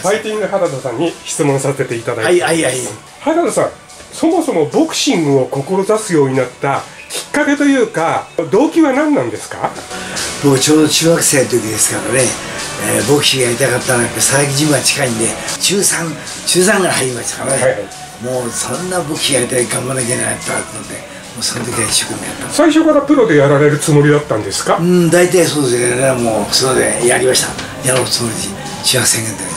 ファイティング原田さんに質問させていただはいいはいはい。原田さんそもそもボクシングを志すようになったきっかけというか動機は何なんですか？僕ちょうど中学生の時ですからね、えーボクシングやりたかったのは佐伯ジムが近いんで中3中3から入りましたからね、はいはい。もうそんなボクシングやりたい頑張らなきゃいけないと思ってもうその時は一生懸命やった最初からプロでやられるつもりだったんで。すか、うん大体そうですねもうそうでやりましたやろうつもりで中学生の時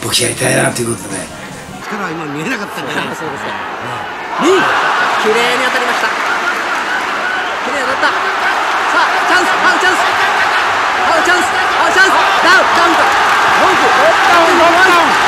でねボクシングやりたいなということで力は今見えなかったからそうですか。リー綺麗に当たりました。綺麗に当たった。さあ、チャンス、ファウルチャンス。ファウルチャンス、ファウルチャンス。ダウン、ダウンと。文句。ダウン、ダウン、ダウン。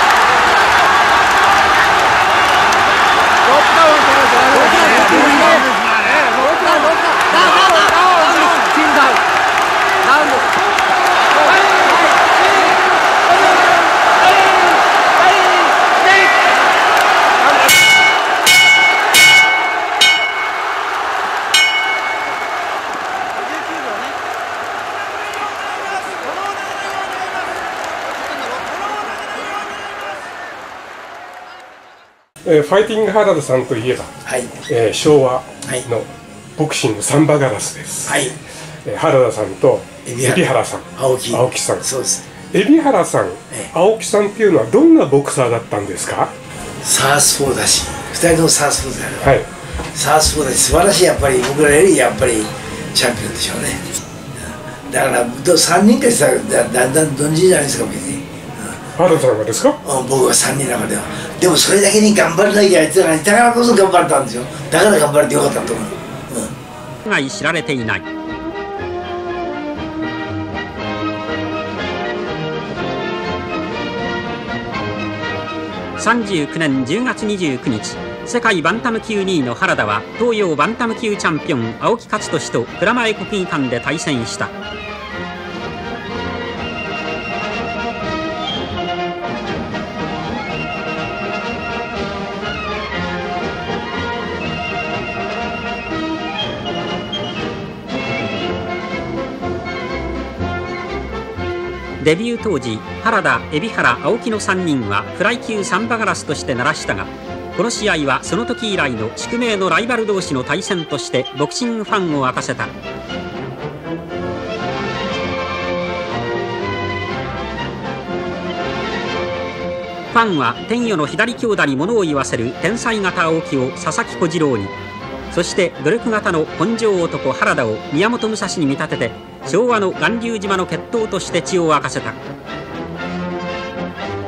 えーファイティング原田さんといえば、はい。えー昭和はい。のボクシングサンバガラスです、はい。えー原田さんと海老原。さん。青木。青木さん。そうです。海老原さん、ええ。青木さんっていうのはどんなボクサーだったんですか？サースポーだし。二人ともサースポーだよ。はい。サースポーだし。素晴らしいやっぱり僕らよりやっぱりチャンピオンでしょうね。だからど3人かしたらだだんだんどんじりじゃないですか別に、原田さんがですか？うん、僕は3人の中では。でもそれだけに頑張らなきゃやってたからだからこそ頑張ったんですよ。だから頑張れてよかったと思う、うん。が知られていない。39年10月29日。世界バンタム級2位の原田は東洋バンタム級チャンピオン青木勝利と蔵前国技館で対戦したデビュー当時原田海老原青木の3人はフライ級サンバガラスとして鳴らしたがこの試合はその時以来の宿命のライバル同士の対戦としてボクシングファンを沸かせた。ファンは天与の左強打に物を言わせる天才型青木を佐々木小次郎に。そして努力型の根性男原田を宮本武蔵に見立てて昭和の巌流島の決闘として血を沸かせた。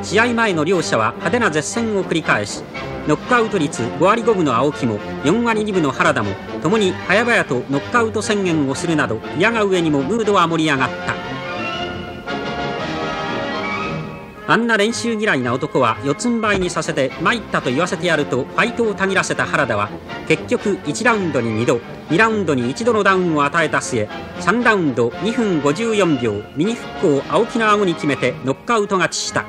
試合前の両者は派手な絶戦を繰り返しノックアウト率5割5分の青木も4割2分の原田も共に早々とノックアウト宣言をするなど矢が上にもムードは盛り上がった。あんな練習嫌いな男は四つん這いにさせて参ったと言わせてやるとファイトをたぎらせた原田は結局1ラウンドに2度2ラウンドに1度のダウンを与えた末3ラウンド2分54秒右フックを青木の顎に決めてノックアウト勝ちした。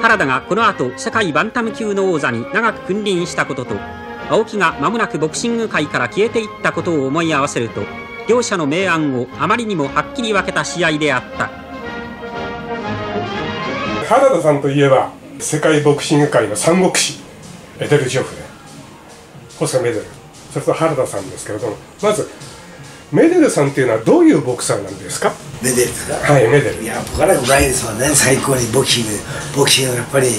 原田がこの後世界バンタム級の王座に長く君臨したことと青木が間もなくボクシング界から消えていったことを思い合わせると両者の明暗をあまりにもはっきり分けた試合であった。原田さんといえば世界ボクシング界の三国志エデル・ジョフレホセ・メデル。それと原田さんですけれどもまずメデルさんっていうのはどういうボクサーなんですか？メデルですか？はいメデル。いや僕らうまいですもんね。最高にボクシング。ボクシングがやっぱりう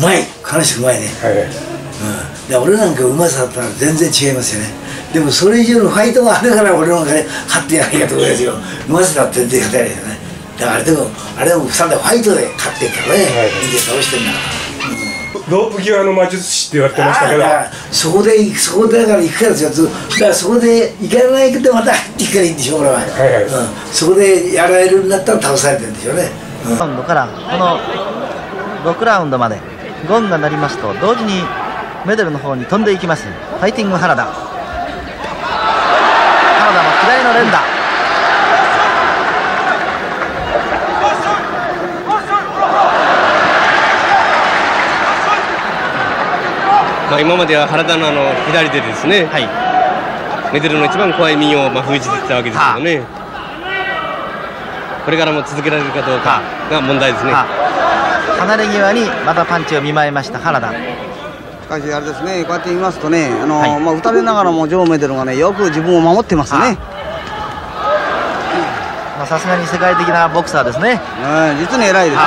まい。彼女うまいね。はい。うん、で俺なんかうまさだったら全然違いますよね。でもそれ以上のファイトがあるから俺なんかね勝ってやらなきゃと思いますよ。うまさだって全然勝てないよねだからあれでもあれでもただファイトで勝ってるからね、はい見て倒してんだからロープ際の魔術師って言われてましたけど。そこでそこでだから行くからですよずだからそこで行かないけどまた入っていくからいいんでしょ俺は、はいはい。うん、そこでやられるんだったら倒されてるんでしょうね、うん。ラウンドからこの6ラウンドまでゴンが鳴りますと同時にメデルの方に飛んでいきますファイティング原田原田も左の連打まあ、今までは原田のあの左手ですね、はい。メデルの一番怖い右をまあ封じてきたわけですけどね、これからも続けられるかどうか、が問題ですね。あ。離れ際にまたパンチを見舞いました原田。しかしあれですね、こうやって見ますとね、あのはい。まあ、打たれながらもジョー・メデルがね、よく自分を守ってますね。まあさすがに世界的なボクサーですね。うん実に偉いですね。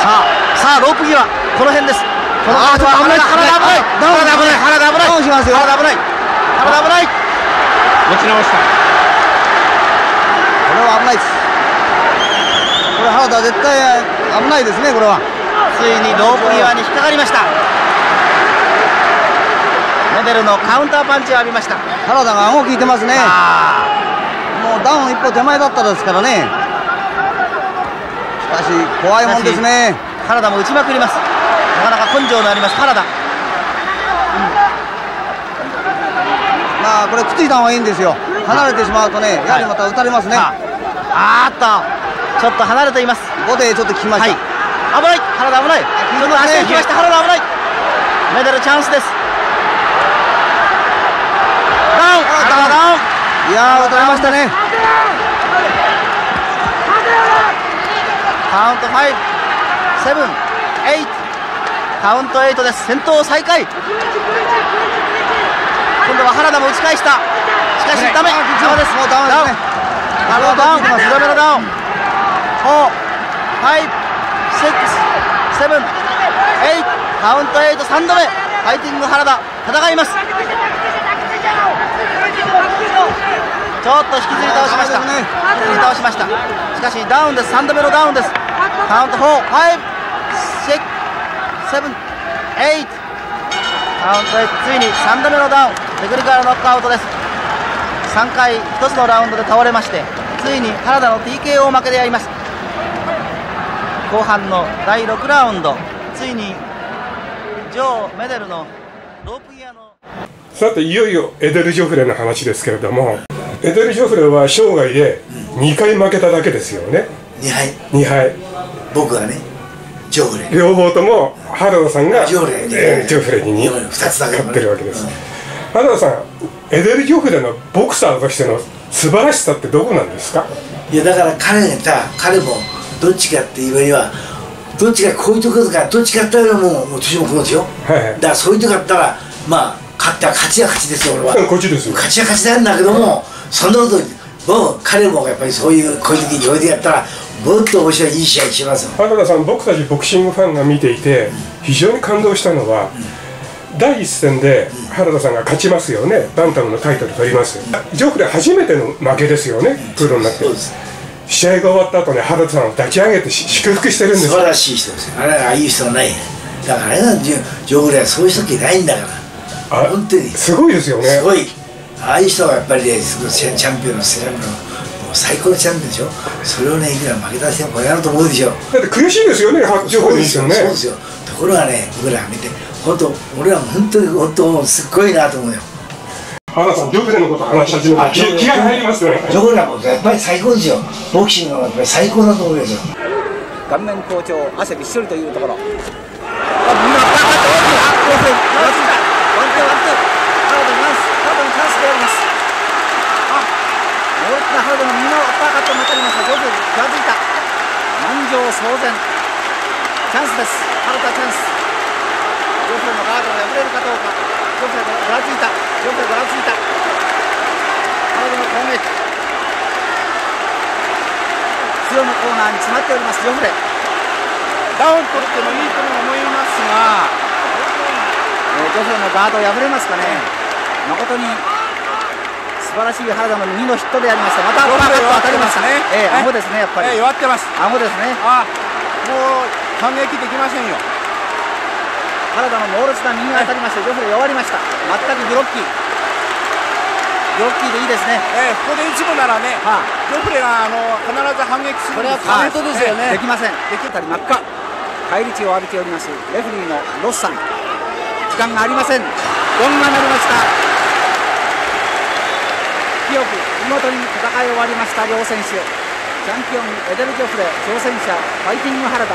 さあさあロープ際この辺ですこのあーちょっと危ない原田危ないダウン原田危ない原田危ないダウンしますよ原田危ない原田危ない持ち直した。これは危ないです。これ原田絶対危ないですね、これは。ついにロープ際に引っかかりましたメデルのカウンターパンチを浴びました原田が顎効いてますね。あもうダウン一歩手前だったですからね。しかし怖いもんですね。ー原田も打ちまくりますなかなか根性のあります原田。まあこれくっついた方がいいんですよ。離れてしまうとね、やはりまた打たれますね。さああーっと。ちょっと離れています。ここでちょっと効きまはい。した。危ない。原田危ない。ちょっと足が来ました。原田危ない。メダルチャンスです。ダウン。原田ダウン。いやー打たれましたね。カウント5、7、8カウント8です。先頭再開。今度は原田も打ち返した。しかしダメ。ダメです。もうダメですね。ダウン。ダウン。ダウンダメのダウン。4、5、6、7、8カウント83度目。ファイティング原田。戦います。ちょっと引きずり倒しました、引きずり倒しました。しかしダウンです。3度目のダウンです。カウント4、5、6、7、8カウント8ついに3度目のダウン。テクニカルノックアウトです。3回1つのラウンドで倒れましてついに原田の TKO 負けであります。後半の第6ラウンド。ついにジョー・メデルのロープギアのさていよいよエデル・ジョフレの話ですけれどもエデル・ジョフレは生涯で2回負けただけですよね。2敗2敗僕はねジョレ両方とも原田さんがジョフレえージョフレに二つだけ勝ってるわけです。原田さんエデル・ジョフレのボクサーとしての素晴らしさってどこなんですか？いやだから彼がさ彼もどっちかっていうよりはどっちがこういうところかどっちかっていうのももう年もこうですよ、はいはい。だからそういうとこだったらまあ勝ったら勝ちは勝ちですよ俺は。こっちですよ。勝ちは勝ちなんだけどもそんなこともう彼もやっぱりそういうこういう時においでやったらもっと面白いいい試合しますよ。原田さん僕たちボクシングファンが見ていて非常に感動したのは、第一戦で原田さんが勝ちますよね。バンタムのタイトル取ります。ジョフレ初めての負けですよね。プロになって。試合が終わった後ね原田さんを抱き上げてし祝福してるんです。よ素晴らしい人ですよ。あれああいう人はない。ねだからあれがジョジョグレはそういう人ってないんだから。あ本当に。すごいですよね。すごい。ああいう人はやっぱりねすごいチャンピオンのチャンピオンう最高のチャンピオンでしょ。それをねいくら負けた人はこれやると思うでしょ。だって悔しいですよねジョフレですよねそうですよところがね僕らが見て本当俺は本当に本当すっごいなと思うよ。原田さんジョフレのこと話し始めたら気気が入りますよね。ジョフレもやっぱり最高ですよ。ボクシングはやっぱり最高だと思うんですよ。顔面紅潮汗びっしょりというところあみんなバーッと大きなあ大きなワンツーワンツー原田のチャンス原田のチャンスでありますあ大きな原田の右のアッパーカットに当たりました上手に食らついた満場騒然チャンスです原田チャンスジョフレのガードが破れるかどうかジョフレがぐらついたジョフレがぐらついた原田の攻撃後ろのコーナーに詰まっておりますジョフレ。ダウン取ってもいいと思いますが、えージョフレのガード破れますかね。誠に素晴らしい原田の右のヒットでありました。またパーカット当たりましたね。ええ顎ですねやっぱり、えー弱ってます。顎ですね。あ、もう反撃できませんよ。原田の猛烈な右が当たりましてジョフレ弱りました。全くブロッキーブロッキーでいいですね。えーここで一部ならね、はジョフレがあの必ず反撃するんですよはいできません。できたり真っ赤。返り血を浴びておりますレフェリーのロスさん時間がありません。ゴンが鳴りました？清く見事に戦い終わりました両選手。チャンピオンエデル・ジョフレ挑戦者ファイティング原田。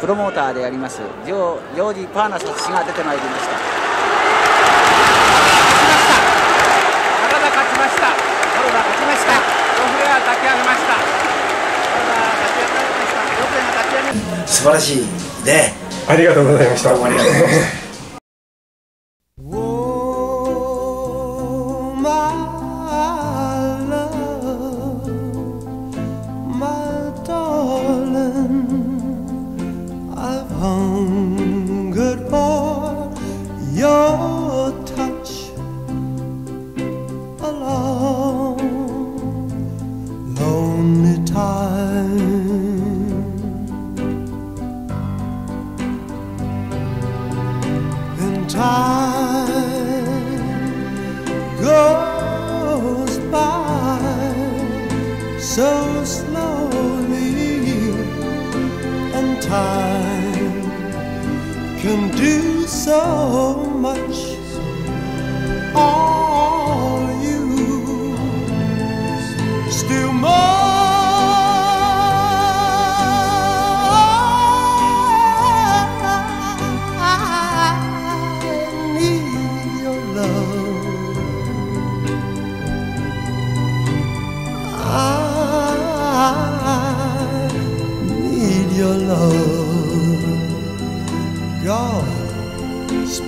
プロモーターでありますジョージョージ・パーナサス氏が出てまいりましたました。コロナ勝ちました。ロフレアき上げました。コロナき上げました。ロフレアき上げ素晴らしいね。ありがとうございました。So slowly, and time can do so much.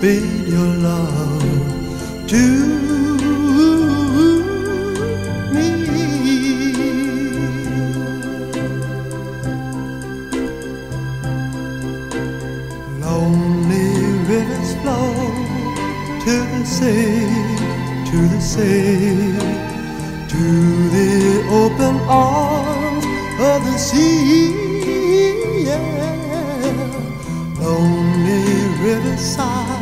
God, your love to me. Lonely rivers flow to the sea, to the sea, to the open arms of the sea. Yeah. Lonely riverside,